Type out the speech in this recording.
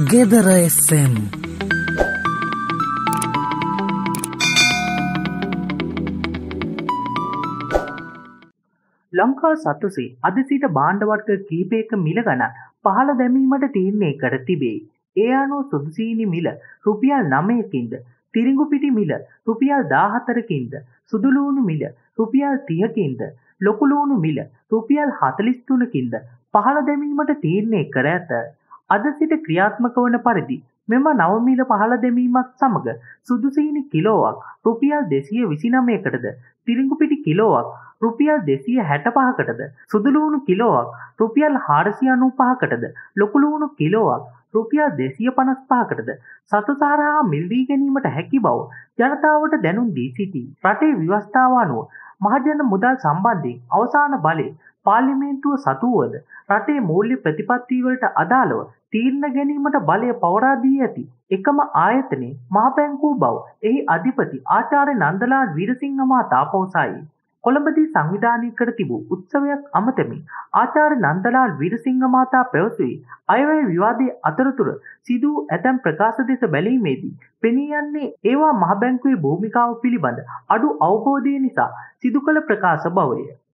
ගෙදර එෆම් ලංකා සතුසේ අද සිට භාණ්ඩවර්ග කීපයක මිල ගණන් පහළ දැමීමට තීරණය කර තිබේ. ඒ අනුව සුදුසීනි මිල රුපියල් නමයකින්ද තිරිඟු පිටි මිල රුපියල් දාහතරකින්ද සුදුලූුණු මිල රුපියල් තියකින්ද ලොකුලූුණු මිල රුපියල් හතලිස්තුනකින්ද පහළ දැමීමට තීරණය කර ඇත. අද සිට ක්‍රියාත්මක වන පරිදි මෙම නවමිල පහළ දැමීමත් සමඟ සුදුසීනි කිලෝවක් රුපියල් දෙසිය විසිනමයකටද තිරිංගුපිටි කිලෝවක් රුපියල් දෙසිය හැට පහකටද සුදුලූුණු කිලෝවක් රුපියල් හාරසිය අනු පහකටද ලොකුලූුණු කිලෝවක් රුපියල් දෙසිය පනස් පහකටද සතුසාරහා මිල්දී ගැනීමට හැකි බව ජනතාවට දැනුම් දී සිටී. රටේ ව්‍යවස්ථාව අනුව මහජන මුදල් සම්බන්ධයෙන් අවසාන බලය පාර්ලිමේන්තුව සතුවද රටේ මූල්‍ය ප්‍රතිපත්තිවලට අදාළව තීරණ ගැනීමට බලය පවරා දී ඇති එකම ආයතනයේ මහ බැංකුව බව එහි අධිපති ආචාර්ය නන්දලාල් වීරසිංහ මහතා පවසයි. කොළඹදී සංවිධානය කර තිබූ උත්සවයක් අමතමින් ආචාර්ය නන්දලාල් වීරසිංහ මහතා පැවසුවේ අයවැය විවාදයේ අතරතුර සිදු ඇතැම් ප්‍රකාශ දෙස බැලීමේදී පෙනී යන්නේ ඒවා මහ බැංකුවේ භූමිකාව පිළිබඳ අඩු අවබෝධය නිසා සිදු කළ ප්‍රකාශ බවය.